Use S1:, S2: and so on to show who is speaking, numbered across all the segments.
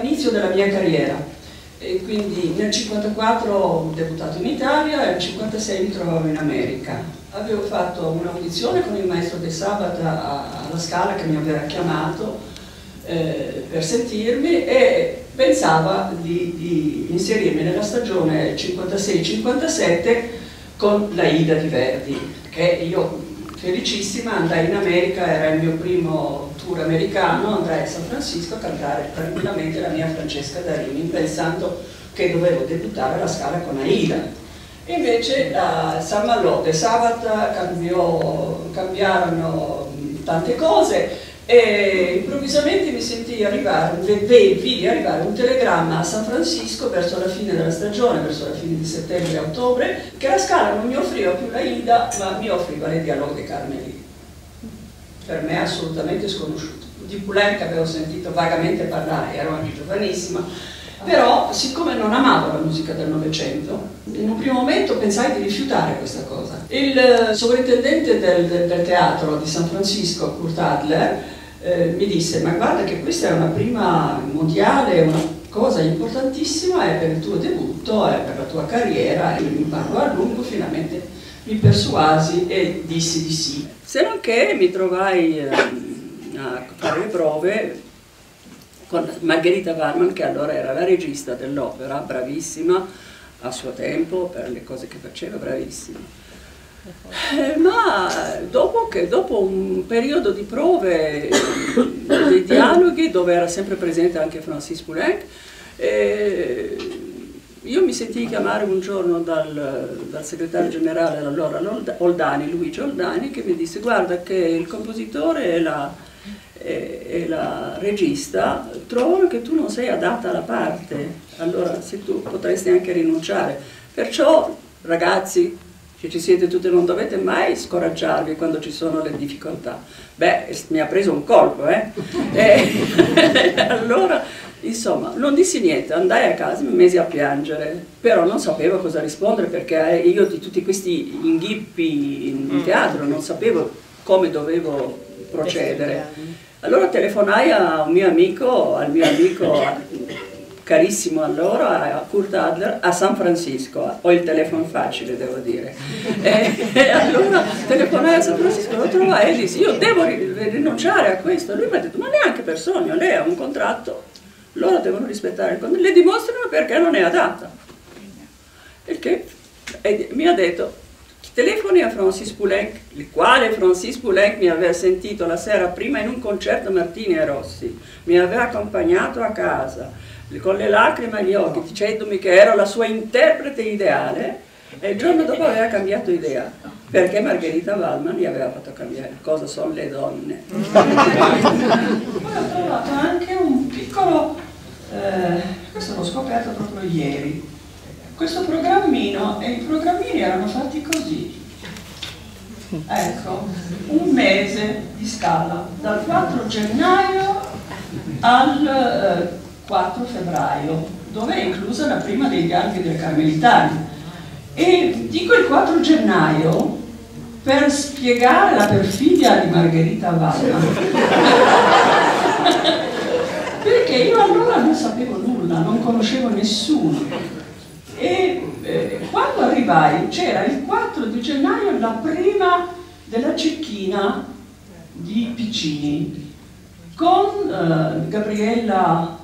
S1: l'inizio della mia carriera. E quindi nel 1954 ho debuttato in Italia e nel 1956 mi trovavo in America. Avevo fatto un'audizione con il maestro De Sabata alla Scala che mi aveva chiamato eh, per sentirmi e pensava di, di inserirmi nella stagione 56-57 con la Ida di Verdi, che io felicissima andai in America, era il mio primo tour americano, andrai a San Francisco a cantare tranquillamente la mia Francesca Darini pensando che dovevo debuttare alla Scala con Aida. Invece a San Malo de Sabat cambiò, cambiarono tante cose e improvvisamente mi sentii arrivare, vidi arrivare un telegramma a San Francisco verso la fine della stagione, verso la fine di settembre ottobre, che la Scala non mi offriva più la Ida, ma mi offriva le dialoghe Carmelì. Per me assolutamente sconosciuto. Di Poulenc avevo sentito vagamente parlare, ero anche giovanissima, però siccome non amavo la musica del Novecento, in un primo momento pensai di rifiutare questa cosa. Il sovrintendente del, del, del teatro di San Francisco, Kurt Adler, eh, mi disse ma guarda che questa è una prima mondiale, una cosa importantissima è per il tuo debutto, è per la tua carriera, io mi parlo a lungo, finalmente mi persuasi e dissi di sì. Se non che mi trovai eh, a fare le prove con Margherita Warman che allora era la regista dell'opera, bravissima a suo tempo per le cose che faceva, bravissima eh, ma dopo, che, dopo un periodo di prove, dei dialoghi, dove era sempre presente anche Francis Poulenc, eh, io mi sentii chiamare un giorno dal, dal segretario generale allora Oldani, Luigi Oldani, che mi disse guarda che il compositore e la, e, e la regista trovano che tu non sei adatta alla parte, allora se tu potresti anche rinunciare. Perciò ragazzi che ci siete tutti, non dovete mai scoraggiarvi quando ci sono le difficoltà. Beh, mi ha preso un colpo, eh? e, allora, insomma, non dissi niente, andai a casa, mi mesi a piangere, però non sapevo cosa rispondere perché io di tutti questi inghippi in mm. teatro non sapevo come dovevo procedere. Allora telefonai a un mio amico, al mio amico carissimo allora, a Kurt Adler, a San Francisco. Ho il telefono facile, devo dire. E, e allora telefonai a San Francisco, lo trovai e dissi, io devo rinunciare a questo. Lui mi ha detto, ma neanche per sogno, lei ha un contratto, loro devono rispettare il contratto, le dimostrano perché non è adatta. Perché e mi ha detto, telefoni a Francis Poulenc, il quale Francis Poulenc mi aveva sentito la sera prima in un concerto Martini e Rossi, mi aveva accompagnato a casa, con le lacrime agli occhi, dicendomi che ero la sua interprete ideale, e il giorno dopo aveva cambiato idea, perché Margherita Wallman gli aveva fatto cambiare. Cosa sono le donne? Poi ho trovato anche un piccolo, eh, questo l'ho scoperto proprio ieri, questo programmino, e i programmini erano fatti così. Ecco, un mese di scala, dal 4 gennaio al eh, 4 febbraio, dove è inclusa la prima degli archi delle Carmelitane. E dico il 4 gennaio per spiegare la perfidia di Margherita Valma. Perché io allora non sapevo nulla, non conoscevo nessuno. E eh, quando arrivai c'era il 4 di gennaio la prima della cecchina di Piccini con eh, Gabriella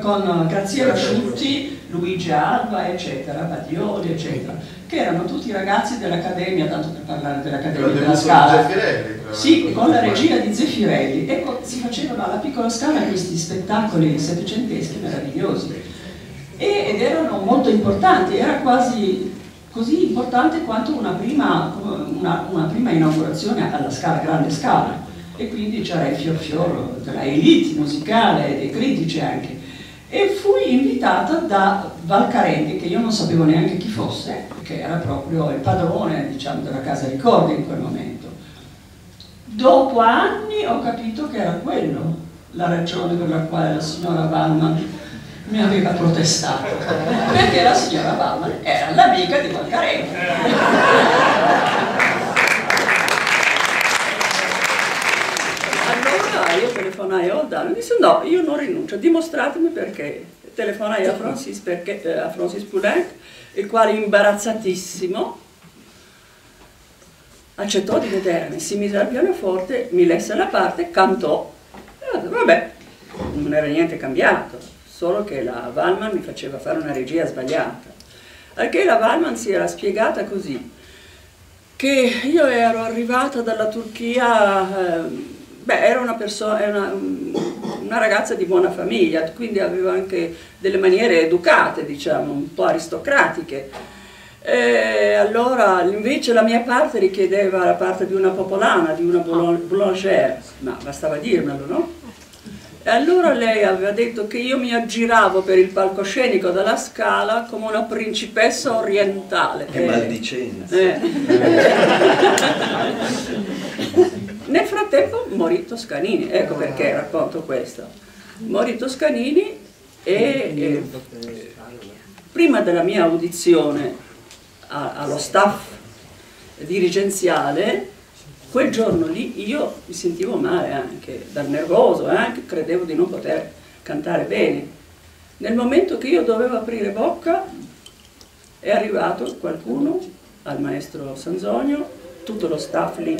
S1: con Graziella Sciutti, Luigi Alba, eccetera, Badioli, eccetera, che erano tutti ragazzi dell'Accademia, tanto per parlare dell'Accademia della Scala.
S2: Zeffirelli,
S1: sì, con la regia di Zeffirelli. Ecco, si facevano alla piccola scala questi spettacoli settecenteschi meravigliosi. E, ed erano molto importanti, era quasi così importante quanto una prima, una, una prima inaugurazione alla scala, grande scala. E quindi c'era il fior fior della elite musicale, dei critici anche e fui invitata da Valcarelli, che io non sapevo neanche chi fosse, che era proprio il padrone diciamo, della casa ricordi in quel momento. Dopo anni ho capito che era quello la ragione per la quale la signora Ballman mi aveva protestato, perché la signora Ballman era l'amica di Valcarelli. Allora io telefonai a Gonzalo, disse no, io non rinuncio, dimostratemi perché. Telefonai a Francis, perché, eh, a Francis Poulenc, il quale imbarazzatissimo accettò di vedermi, si mise al pianoforte, mi lesse la parte, cantò, e vabbè, non era niente cambiato, solo che la Valman mi faceva fare una regia sbagliata. Perché la Valman si era spiegata così, che io ero arrivata dalla Turchia, eh, beh, era una, persona, una, una ragazza di buona famiglia, quindi aveva anche delle maniere educate, diciamo, un po' aristocratiche. E allora invece la mia parte richiedeva la parte di una popolana, di una boulangère, ma bastava dirmelo, no? E allora lei aveva detto che io mi aggiravo per il palcoscenico della Scala come una principessa orientale.
S2: Che maldicenza.
S1: Eh. Nel frattempo morì Toscanini, ecco perché racconto questo. Morì Toscanini e, e prima della mia audizione a, allo staff dirigenziale Quel giorno lì io mi sentivo male anche, dal nervoso, eh, anche credevo di non poter cantare bene. Nel momento che io dovevo aprire bocca è arrivato qualcuno, al maestro Sanzonio, tutto lo staff lì,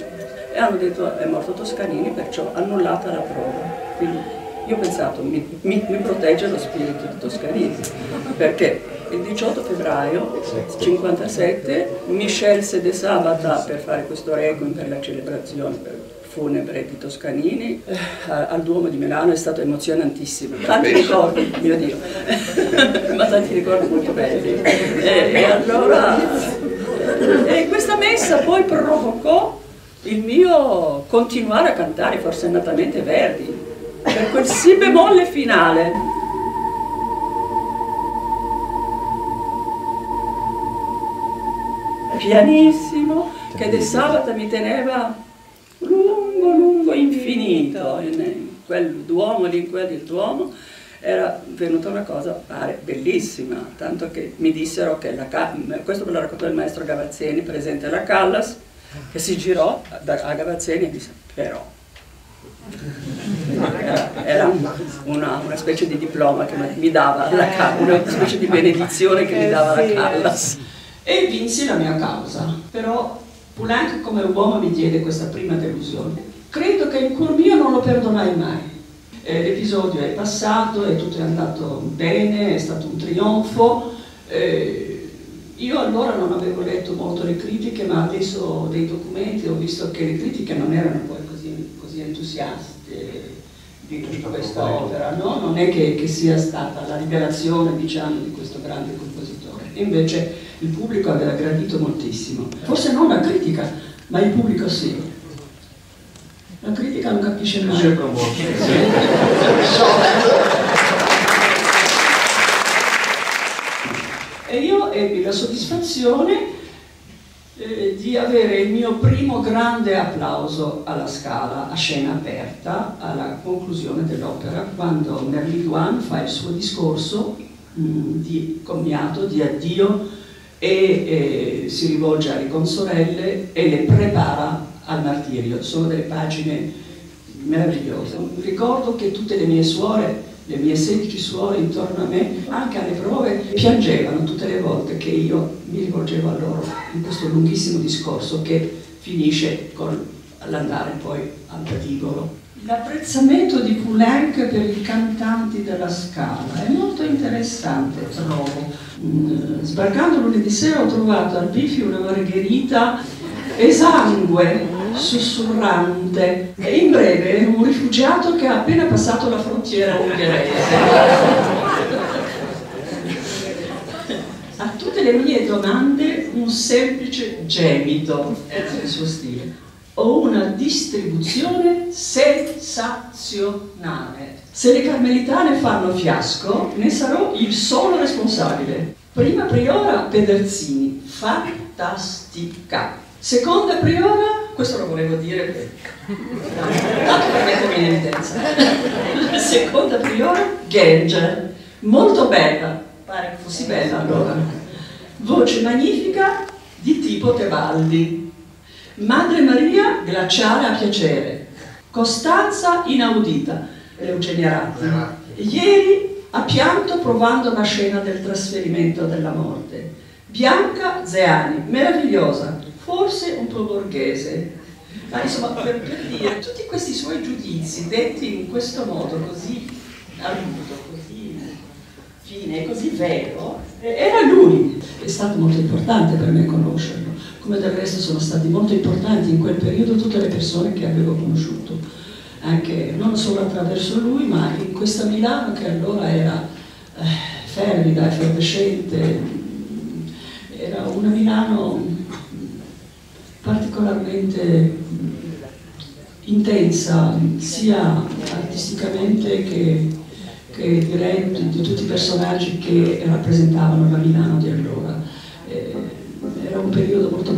S1: e hanno detto è morto Toscanini, perciò annullata la prova. Quindi io ho pensato, mi, mi, mi protegge lo spirito di Toscanini, perché il 18 febbraio 1957 mi scelse De Sabata per fare questo requiem per la celebrazione per funebre di Toscanini eh, al Duomo di Milano è stato emozionantissimo. Tanti ricordi, mio Dio. Ma tanti ricordi molto belli. E, e allora e questa messa poi provocò il mio continuare a cantare forsennatamente Verdi per quel si bemolle finale. Pianissimo che del sabato mi teneva lungo, lungo, infinito in quel Duomo, lì in quel Duomo era venuta una cosa, pare, bellissima, tanto che mi dissero che la questo me lo raccontò il maestro Gavazzeni, presente alla Callas, che si girò a Gavazzeni e disse, però, era, era una, una, specie di diploma che mi dava la Callas, una specie di benedizione che mi dava la Callas e vinsi la mia causa. Però Poulenc come uomo mi diede questa prima delusione. Credo che in cuor mio non lo perdonai mai. Eh, l'episodio è passato, e tutto è andato bene, è stato un trionfo. Eh, io allora non avevo letto molto le critiche, ma adesso dei documenti ho visto che le critiche non erano poi così, così entusiaste di questa opera, no? non è che, che, sia stata la rivelazione diciamo, di questo grande compositore. Invece il pubblico aveva gradito moltissimo. Forse non la critica, ma il pubblico sì. La critica non capisce mai. e io ebbi la soddisfazione eh, di avere il mio primo grande applauso alla Scala, a scena aperta, alla conclusione dell'opera, quando Merli Duan fa il suo discorso mh, mm, di commiato, di addio e eh, si rivolge alle consorelle e le prepara al martirio. Sono delle pagine meravigliose. Ricordo che tutte le mie suore, le mie 16 suore intorno a me, anche alle prove, piangevano tutte le volte che io mi rivolgevo a loro in questo lunghissimo discorso che finisce con l'andare poi al patigolo. L'apprezzamento di Poulenc per i cantanti della Scala è molto interessante, trovo. Mm, sbarcando lunedì sera ho trovato al Bifi una margherita esangue, sussurrante e in breve un rifugiato che ha appena passato la frontiera ungherese. A tutte le mie domande un semplice gemito, è il suo stile o una distribuzione sensazionale. Se le carmelitane fanno fiasco, ne sarò il solo responsabile. Prima priora Pederzini, fantastica. Seconda priora, questo lo volevo dire tanto per mettermi in evidenza. Seconda priora, Genge, molto bella, pare che fossi bella allora. Voce magnifica di tipo Tebaldi, Madre Maria, glaciale a piacere. Costanza inaudita. Eugenia Ratti. Ieri ha pianto provando una scena del trasferimento della morte. Bianca Zeani, meravigliosa, forse un po' borghese. Ma insomma, per, per dire, tutti questi suoi giudizi detti in questo modo così arguto, così fine, così vero, era lui. È stato molto importante per me conoscerlo, come del resto sono stati molto importanti in quel periodo tutte le persone che avevo conosciuto, anche non solo attraverso lui, ma in questa Milano che allora era eh, fervida, effervescente, era una Milano particolarmente intensa, sia artisticamente che che direi di, di, tutti i personaggi che rappresentavano la Milano di allora. Eh, era un periodo molto bello.